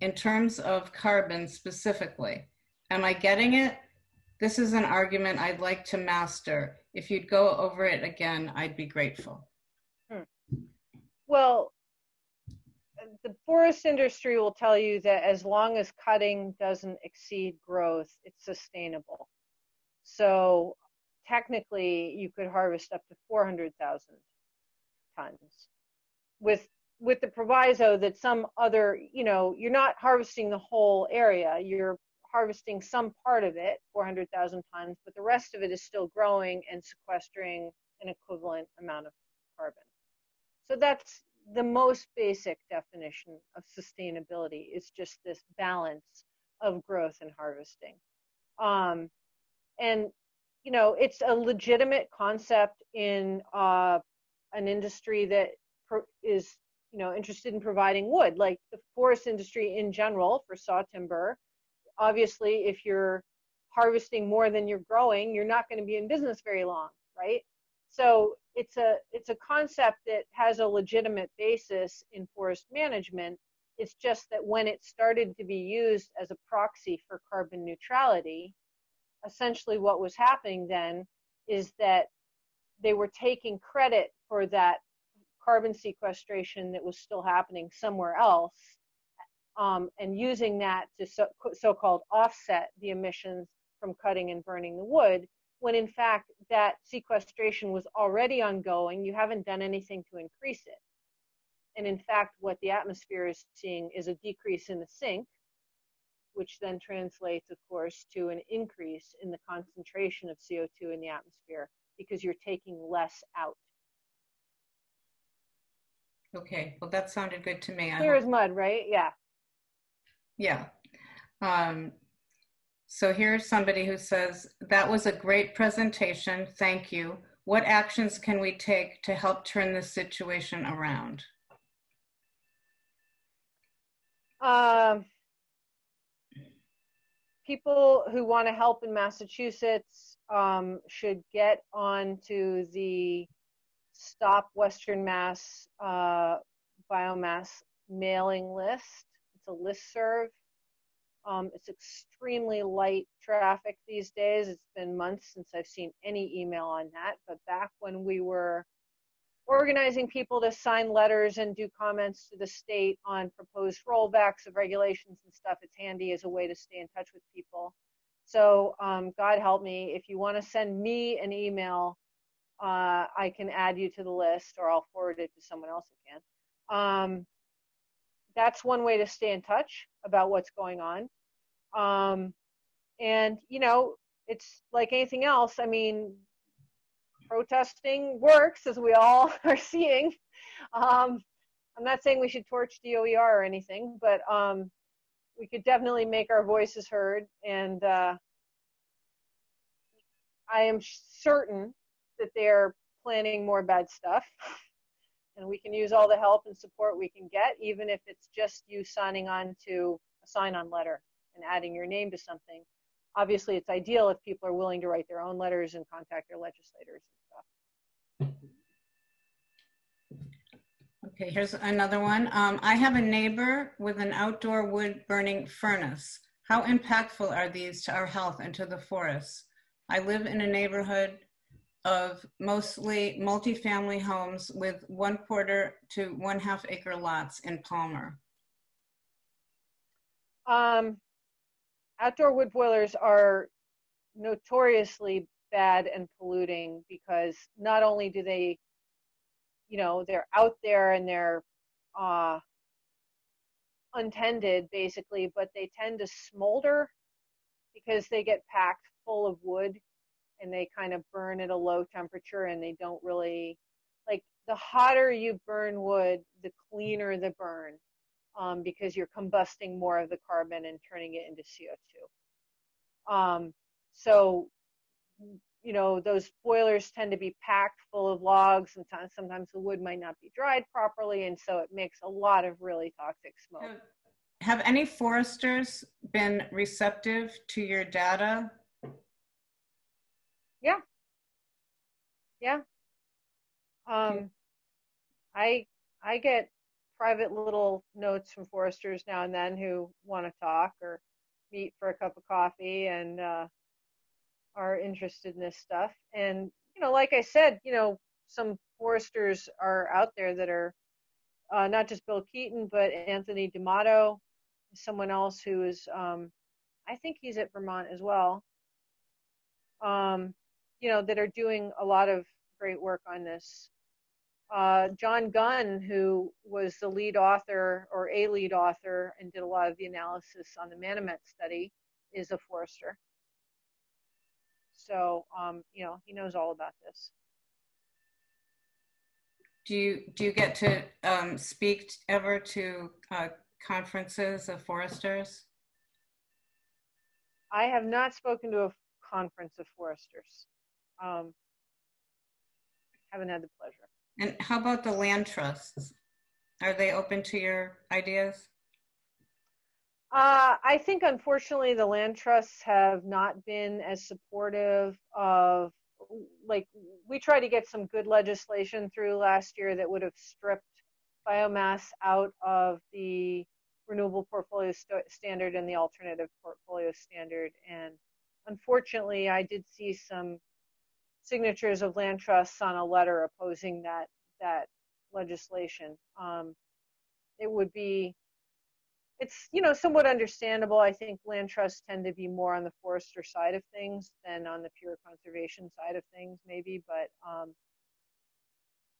in terms of carbon specifically. Am I getting it? This is an argument I'd like to master. If you'd go over it again, I'd be grateful. Hmm. Well, the forest industry will tell you that as long as cutting doesn't exceed growth, it's sustainable. So technically, you could harvest up to 400,000 tons with with the proviso that some other, you know, you're not harvesting the whole area. You're harvesting some part of it, 400,000 tons, but the rest of it is still growing and sequestering an equivalent amount of carbon. So that's the most basic definition of sustainability is just this balance of growth and harvesting. Um, and, you know, it's a legitimate concept in uh, an industry that is you know interested in providing wood like the forest industry in general for saw timber. Obviously if you're harvesting more than you're growing you're not going to be in business very long right? So it's a it's a concept that has a legitimate basis in forest management. It's just that when it started to be used as a proxy for carbon neutrality essentially what was happening then is that they were taking credit for that carbon sequestration that was still happening somewhere else um, and using that to so, so-called offset the emissions from cutting and burning the wood when in fact that sequestration was already ongoing you haven't done anything to increase it. And in fact what the atmosphere is seeing is a decrease in the sink which then translates of course to an increase in the concentration of co2 in the atmosphere because you're taking less out Okay, well, that sounded good to me. Clear as mud, right? Yeah. Yeah. Um, so here's somebody who says, that was a great presentation. Thank you. What actions can we take to help turn this situation around? Um, people who want to help in Massachusetts um, should get onto the Stop Western Mass uh, Biomass mailing list. It's a list serve. Um, it's extremely light traffic these days. It's been months since I've seen any email on that. But back when we were organizing people to sign letters and do comments to the state on proposed rollbacks of regulations and stuff, it's handy as a way to stay in touch with people. So, um, God help me, if you want to send me an email, uh, I can add you to the list or I'll forward it to someone else who can. Um, that's one way to stay in touch about what's going on. Um, and, you know, it's like anything else. I mean, protesting works, as we all are seeing. Um, I'm not saying we should torch DOER or anything, but um, we could definitely make our voices heard. And uh, I am certain that they're planning more bad stuff. and we can use all the help and support we can get, even if it's just you signing on to a sign on letter and adding your name to something. Obviously, it's ideal if people are willing to write their own letters and contact their legislators and stuff. Okay, here's another one. Um, I have a neighbor with an outdoor wood burning furnace. How impactful are these to our health and to the forests? I live in a neighborhood of mostly multifamily homes with one quarter to one half acre lots in Palmer. Um, outdoor wood boilers are notoriously bad and polluting because not only do they, you know, they're out there and they're uh, untended basically, but they tend to smolder because they get packed full of wood and they kind of burn at a low temperature and they don't really like the hotter you burn wood the cleaner the burn um, because you're combusting more of the carbon and turning it into co2 um, so you know those boilers tend to be packed full of logs sometimes sometimes the wood might not be dried properly and so it makes a lot of really toxic smoke. Have any foresters been receptive to your data yeah. Yeah. Um, I I get private little notes from foresters now and then who want to talk or meet for a cup of coffee and uh, are interested in this stuff. And you know, like I said, you know, some foresters are out there that are uh, not just Bill Keeton but Anthony D'Amato, someone else who is, um, I think he's at Vermont as well. Um, you know, that are doing a lot of great work on this. Uh, John Gunn, who was the lead author or a lead author and did a lot of the analysis on the Manomet study, is a forester. So, um, you know, he knows all about this. Do you do you get to um, speak ever to uh, conferences of foresters? I have not spoken to a conference of foresters um, haven't had the pleasure. And how about the land trusts? Are they open to your ideas? Uh, I think unfortunately the land trusts have not been as supportive of like we tried to get some good legislation through last year that would have stripped biomass out of the renewable portfolio st- standard and the alternative portfolio standard and unfortunately I did see some signatures of land trusts on a letter opposing that that legislation. Um, it would be it's you know somewhat understandable. I think land trusts tend to be more on the forester side of things than on the pure conservation side of things, maybe. But um,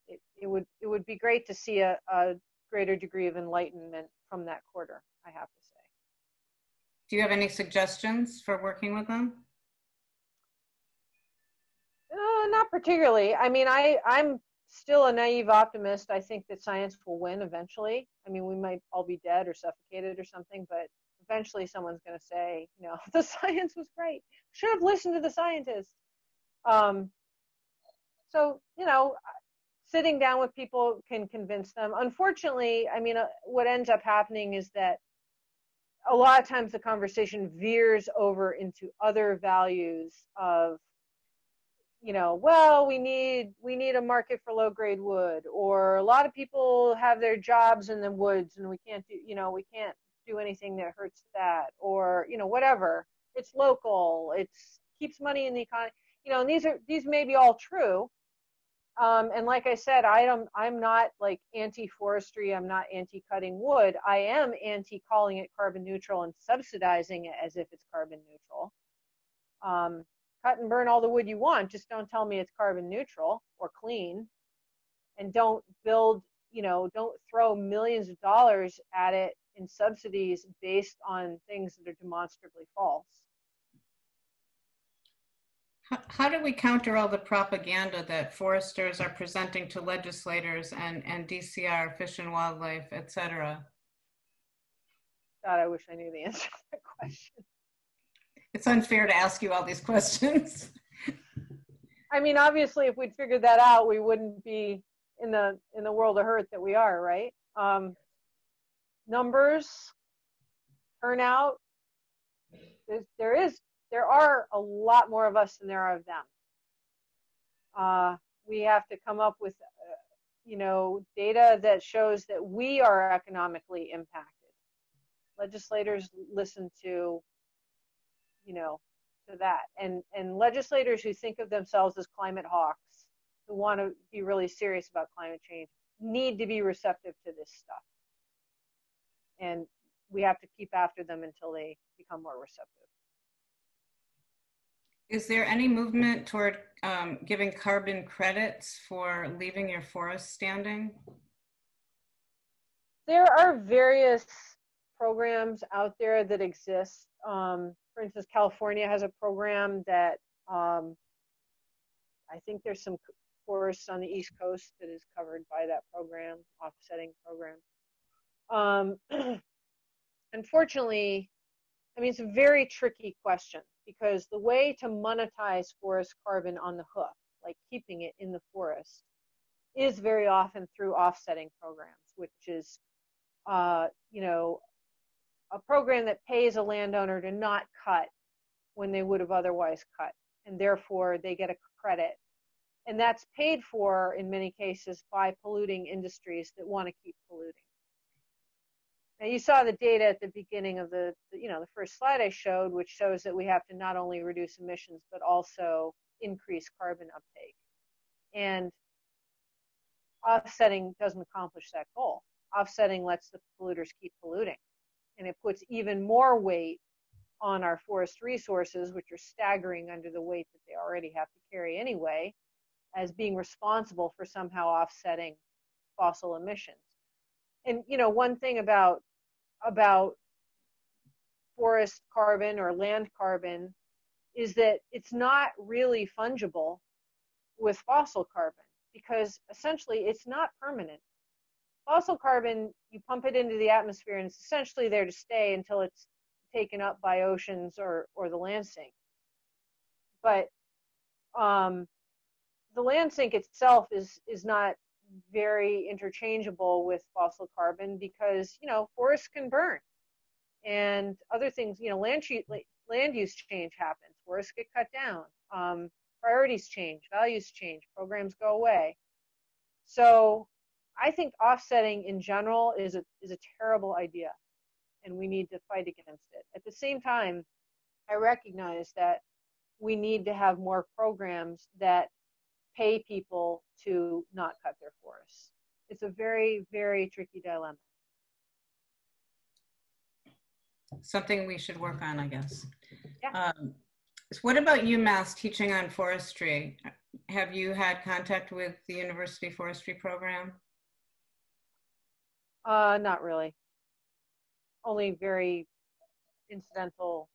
it, it would it would be great to see a, a greater degree of enlightenment from that quarter. I have to say. Do you have any suggestions for working with them? Uh, not particularly. I mean, I I'm still a naive optimist. I think that science will win eventually. I mean, we might all be dead or suffocated or something, but eventually someone's going to say, you know, the science was great. Should have listened to the scientists. Um, so, you know, sitting down with people can convince them. Unfortunately, I mean, uh, what ends up happening is that a lot of times the conversation veers over into other values of you know well we need we need a market for low grade wood or a lot of people have their jobs in the woods and we can't do you know we can't do anything that hurts that or you know whatever it's local it's keeps money in the economy you know and these are these may be all true um, and like I said, I am I'm not like anti-forestry. I'm not anti-cutting wood. I am anti-calling it carbon neutral and subsidizing it as if it's carbon neutral. Um, cut and burn all the wood you want. Just don't tell me it's carbon neutral or clean. And don't build, you know, don't throw millions of dollars at it in subsidies based on things that are demonstrably false. How do we counter all the propaganda that foresters are presenting to legislators and, and DCR, Fish and Wildlife, et cetera? God, I wish I knew the answer to that question. It's unfair to ask you all these questions. I mean, obviously, if we'd figured that out, we wouldn't be in the in the world of hurt that we are, right? Um, numbers, turnout. There's, there is there are a lot more of us than there are of them. Uh, we have to come up with, uh, you know, data that shows that we are economically impacted. Legislators listen to, you know, to that, and and legislators who think of themselves as climate hawks, who want to be really serious about climate change, need to be receptive to this stuff. And we have to keep after them until they become more receptive. Is there any movement toward um, giving carbon credits for leaving your forest standing? There are various programs out there that exist. Um, for instance, California has a program that um, I think there's some forests on the East Coast that is covered by that program, offsetting program. Um, unfortunately, I mean, it's a very tricky question because the way to monetize forest carbon on the hook, like keeping it in the forest, is very often through offsetting programs, which is, uh, you know, a program that pays a landowner to not cut when they would have otherwise cut, and therefore they get a credit. And that's paid for in many cases by polluting industries that want to keep polluting. Now you saw the data at the beginning of the, you know, the first slide I showed, which shows that we have to not only reduce emissions, but also increase carbon uptake. And offsetting doesn't accomplish that goal. Offsetting lets the polluters keep polluting. And it puts even more weight on our forest resources, which are staggering under the weight that they already have to carry anyway, as being responsible for somehow offsetting fossil emissions. And you know, one thing about about forest carbon or land carbon is that it's not really fungible with fossil carbon because essentially it's not permanent. Fossil carbon, you pump it into the atmosphere and it's essentially there to stay until it's taken up by oceans or, or the land sink. But um, the land sink itself is, is not very interchangeable with fossil carbon because you know forests can burn and other things you know land, land use change happens forests get cut down um, priorities change values change programs go away so i think offsetting in general is a, is a terrible idea and we need to fight against it at the same time i recognize that we need to have more programs that pay people to not cut their forests. It's a very, very tricky dilemma. Something we should work on, I guess. Yeah. Um, so what about UMass teaching on forestry? Have you had contact with the university forestry program? Uh, not really. Only very incidental,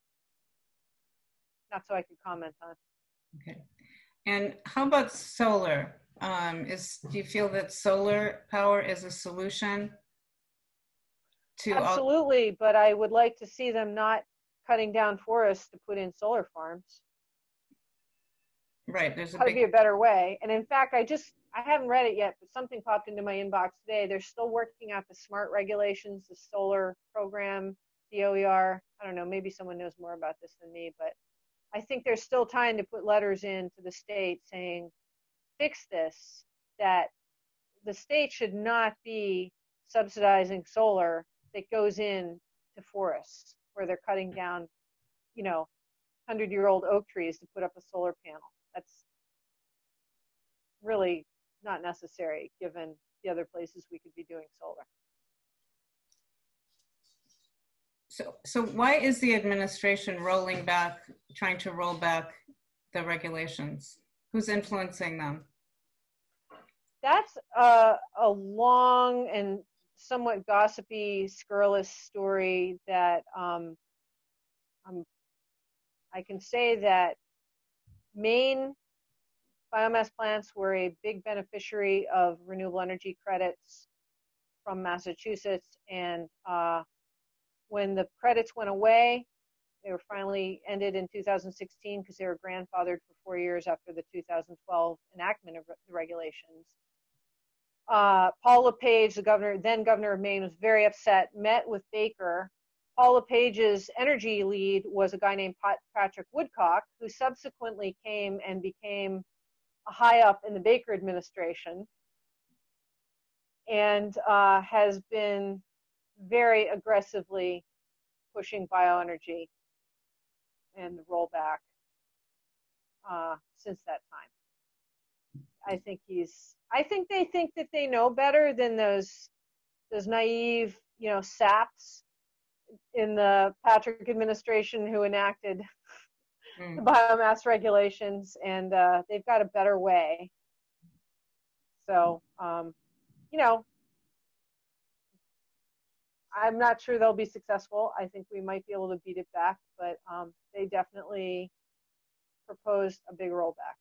not so I could comment on. Okay. And how about solar? Um, is do you feel that solar power is a solution to absolutely? All- but I would like to see them not cutting down forests to put in solar farms. Right. There's a big... be a better way. And in fact, I just I haven't read it yet, but something popped into my inbox today. They're still working out the smart regulations, the solar program the OER. I don't know, maybe someone knows more about this than me, but I think there's still time to put letters in to the state saying, fix this, that the state should not be subsidizing solar that goes in to forests where they're cutting down, you know, 100 year old oak trees to put up a solar panel. That's really not necessary given the other places we could be doing solar. So, so why is the administration rolling back, trying to roll back the regulations? Who's influencing them? That's a, a long and somewhat gossipy, scurrilous story that um, um, I can say that Maine biomass plants were a big beneficiary of renewable energy credits from Massachusetts, and uh, when the credits went away, they were finally ended in 2016 because they were grandfathered for four years after the 2012 enactment of the regulations. Uh, Paul LePage, the governor, then governor of Maine, was very upset, met with Baker. Paul LePage's energy lead was a guy named Pat, Patrick Woodcock, who subsequently came and became high up in the Baker administration and uh, has been very aggressively pushing bioenergy and the rollback uh, since that time. I think he's. I think they think that they know better than those those naive, you know, saps in the Patrick administration who enacted mm. the biomass regulations, and uh, they've got a better way. So, um, you know, I'm not sure they'll be successful. I think we might be able to beat it back, but um, they definitely proposed a big rollback.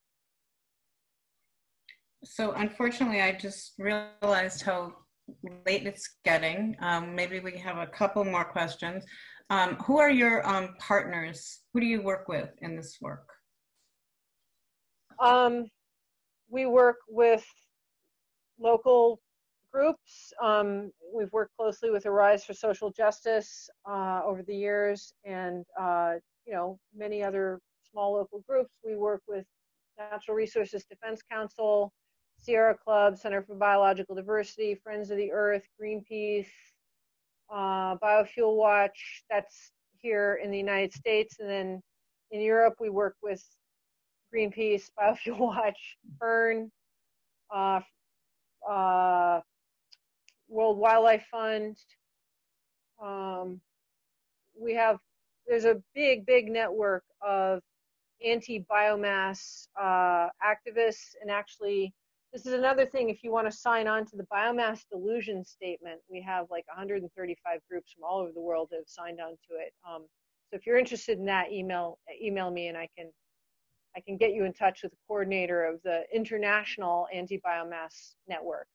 So unfortunately, I just realized how late it's getting. Um, maybe we have a couple more questions. Um, who are your um, partners? Who do you work with in this work? Um, we work with local groups. Um, we've worked closely with Arise for Social Justice uh, over the years, and uh, you know many other small local groups. We work with Natural Resources Defense Council, Sierra Club, Center for Biological Diversity, Friends of the Earth, Greenpeace, uh, Biofuel Watch. That's here in the United States, and then in Europe we work with Greenpeace, Biofuel Watch, Fern, uh, uh, World Wildlife Fund. Um, we have there's a big, big network of anti-biomass uh, activists, and actually, this is another thing. If you want to sign on to the biomass delusion statement, we have like 135 groups from all over the world that have signed on to it. Um, so if you're interested in that, email email me, and I can I can get you in touch with the coordinator of the International Anti-Biomass Network.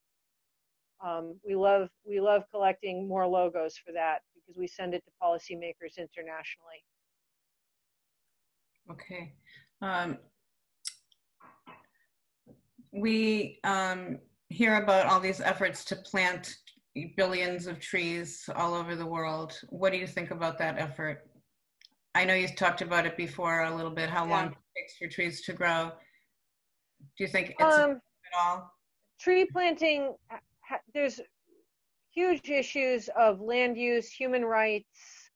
Um, we love we love collecting more logos for that because we send it to policymakers internationally. Okay. Um, we um, hear about all these efforts to plant billions of trees all over the world. What do you think about that effort? I know you've talked about it before a little bit, how yeah. long it takes for trees to grow. Do you think it's um, at all? Tree planting there's huge issues of land use, human rights,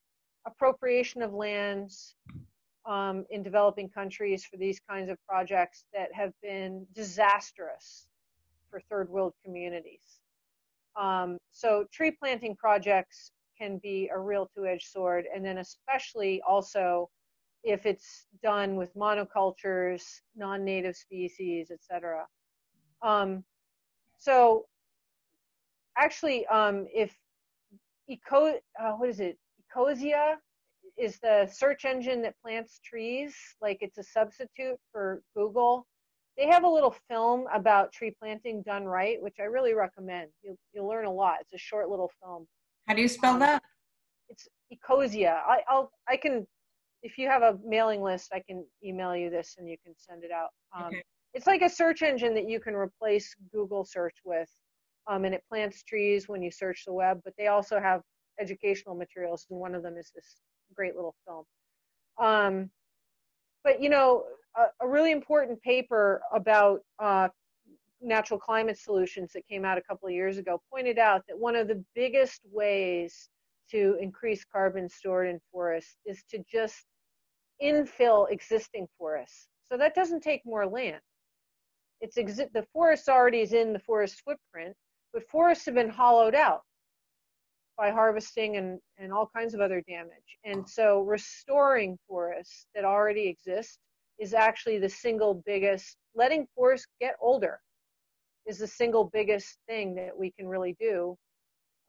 appropriation of lands um, in developing countries for these kinds of projects that have been disastrous for third world communities. Um, so tree planting projects can be a real two-edged sword, and then especially also if it's done with monocultures, non-native species, etc. Um, so actually, um, if Eco, uh, what is it? Ecosia is the search engine that plants trees. Like it's a substitute for Google. They have a little film about tree planting done right, which I really recommend. You'll, you'll learn a lot. It's a short little film. How do you spell um, that? It's Ecosia. I, I'll, I can, if you have a mailing list, I can email you this and you can send it out. Um, okay. It's like a search engine that you can replace Google search with um, and it plants trees when you search the web. But they also have educational materials, and one of them is this great little film. Um, but you know, a, a, really important paper about uh, natural climate solutions that came out a couple of years ago pointed out that one of the biggest ways to increase carbon stored in forests is to just infill existing forests. So that doesn't take more land. It's exi- the forest already is in the forest footprint, but forests have been hollowed out by harvesting and, and all kinds of other damage. And so restoring forests that already exist is actually the single biggest, letting forests get older is the single biggest thing that we can really do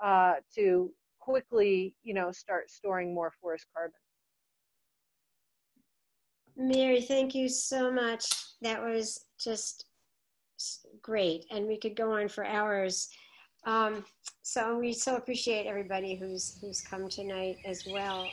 uh, to quickly, you know, start storing more forest carbon. Mary, thank you so much. That was just great, and we could go on for hours. Um, so we so appreciate everybody who's who's come tonight as well.